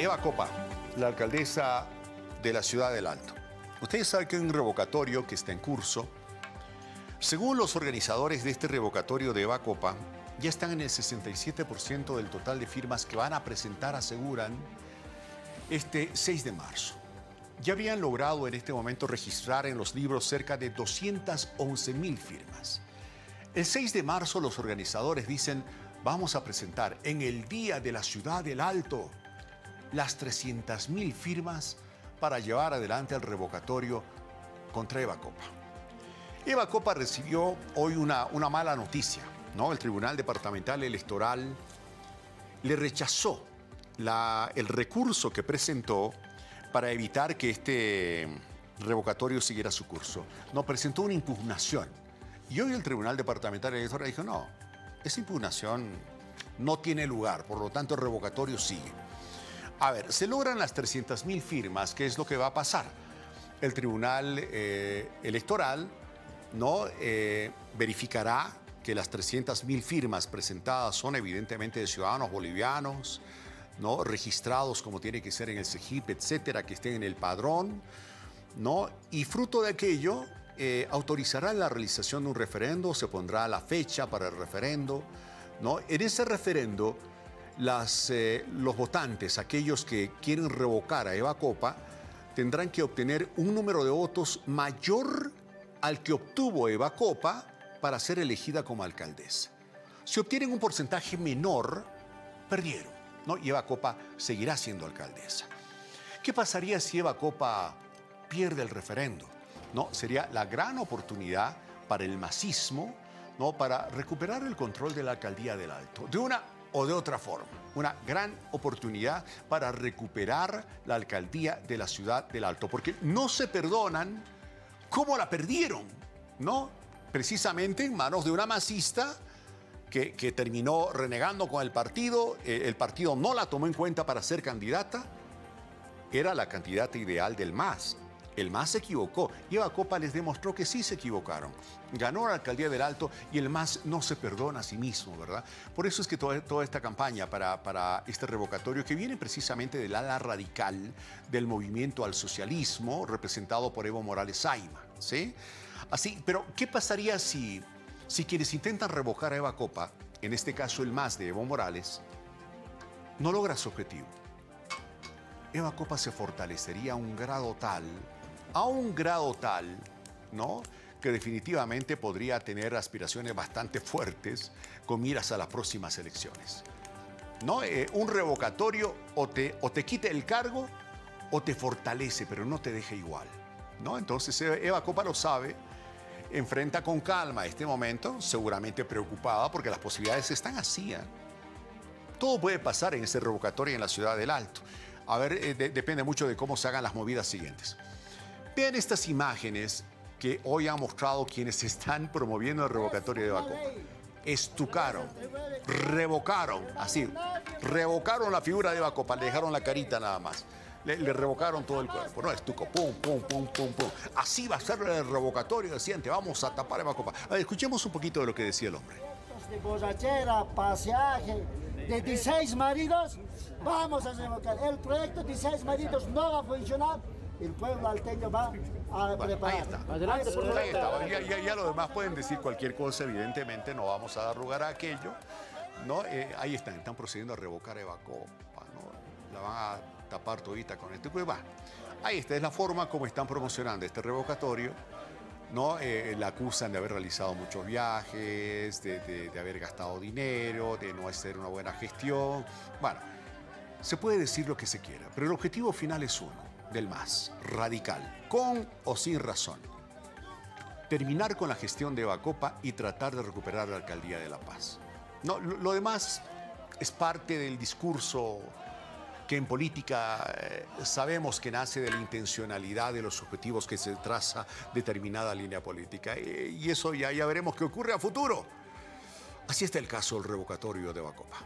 Eva Copa, la alcaldesa de la ciudad del Alto. Ustedes saben que hay un revocatorio que está en curso. Según los organizadores de este revocatorio de Eva Copa, ya están en el 67% del total de firmas que van a presentar, aseguran, este 6 de marzo. Ya habían logrado en este momento registrar en los libros cerca de 211 mil firmas. El 6 de marzo los organizadores dicen, vamos a presentar en el Día de la Ciudad del Alto las 300.000 firmas para llevar adelante el revocatorio contra Eva Copa. Eva Copa recibió hoy una, una mala noticia. ¿no? El Tribunal Departamental Electoral le rechazó el recurso que presentó para evitar que este revocatorio siguiera su curso. No, presentó una impugnación. Y hoy el Tribunal Departamental Electoral dijo, no, esa impugnación no tiene lugar, por lo tanto el revocatorio sigue. A ver, se logran las 300.000 firmas, ¿qué es lo que va a pasar? El Tribunal eh, Electoral ¿no? Eh, verificará que las 300.000 firmas presentadas son evidentemente de ciudadanos bolivianos, ¿no? registrados como tiene que ser en el CEGIP, etcétera, que estén en el padrón, ¿no? y fruto de aquello eh, autorizará la realización de un referendo, se pondrá la fecha para el referendo. ¿no? En ese referendo eh, los votantes, aquellos que quieren revocar a Eva Copa, tendrán que obtener un número de votos mayor al que obtuvo Eva Copa para ser elegida como alcaldesa. Si obtienen un porcentaje menor, perdieron. ¿no? Y Eva Copa seguirá siendo alcaldesa. ¿Qué pasaría si Eva Copa pierde el referendo? ¿No? Sería la gran oportunidad para el masismo, ¿no? para recuperar el control de la alcaldía del Alto. De una o de otra forma. Una gran oportunidad para recuperar la alcaldía de la ciudad del Alto, porque no se perdonan cómo la perdieron, ¿no? Precisamente en manos de una masista que, terminó renegando con el partido, eh, el partido no la tomó en cuenta para ser candidata, era la candidata ideal del MAS. El MAS se equivocó. Y Eva Copa les demostró que sí se equivocaron. Ganó la alcaldía del Alto y el MAS no se perdona a sí mismo, ¿verdad? Por eso es que toda, esta campaña para, para, este revocatorio, que viene precisamente del ala radical del movimiento al socialismo, representado por Evo Morales Saima, ¿sí? Así, pero ¿qué pasaría si, si quienes intentan revocar a Eva Copa, en este caso el MAS de Evo Morales, no logra su objetivo? Eva Copa se fortalecería a un grado tal a un grado tal, ¿no? que definitivamente podría tener aspiraciones bastante fuertes con miras a las próximas elecciones. ¿No? Eh, un revocatorio o te, o te quita el cargo o te fortalece, pero no te deja igual. ¿no? Entonces Eva Copa lo sabe, enfrenta con calma este momento, seguramente preocupada porque las posibilidades están así. ¿eh? Todo puede pasar en ese revocatorio en la ciudad del Alto. A ver, eh, depende mucho de cómo se hagan las movidas siguientes. Vean estas imágenes que hoy han mostrado quienes están promoviendo el revocatorio de Bacopa. Estucaron, revocaron, así, revocaron la figura de Bacopa, le dejaron la carita nada más. Le, revocaron todo el cuerpo, no, estuco, pum, pum, pum, pum, pum. Así va a ser el revocatorio, decían, te vamos a tapar a Bacopa. A ver, escuchemos un poquito de lo que decía el hombre. De borrachera, paseaje, de 16 maridos, vamos a revocar. El proyecto de 16 maridos no va a funcionar el pueblo alteño va a preparar. Ahí está. Adelante, por ahí está. Ya, ya, lo demás pueden decir cualquier cosa, evidentemente no vamos a dar lugar a aquello. ¿no? Eh, ahí están, están procediendo a revocar Eva Copa, ¿no? La van a tapar todita con esto. Va. Ahí está, es la forma como están promocionando este revocatorio. ¿no? Eh, la acusan de haber realizado muchos viajes, de, de haber gastado dinero, de no hacer una buena gestión. Bueno, se puede decir lo que se quiera, pero el objetivo final es uno del MAS, radical, con o sin razón. Terminar con la gestión de Evacopa y tratar de recuperar la alcaldía de La Paz. No, lo, demás es parte del discurso que en política eh, sabemos que nace de la intencionalidad de los objetivos que se traza determinada línea política. y eso ya, ya veremos qué ocurre a futuro. Así está el caso del revocatorio de Bacopa.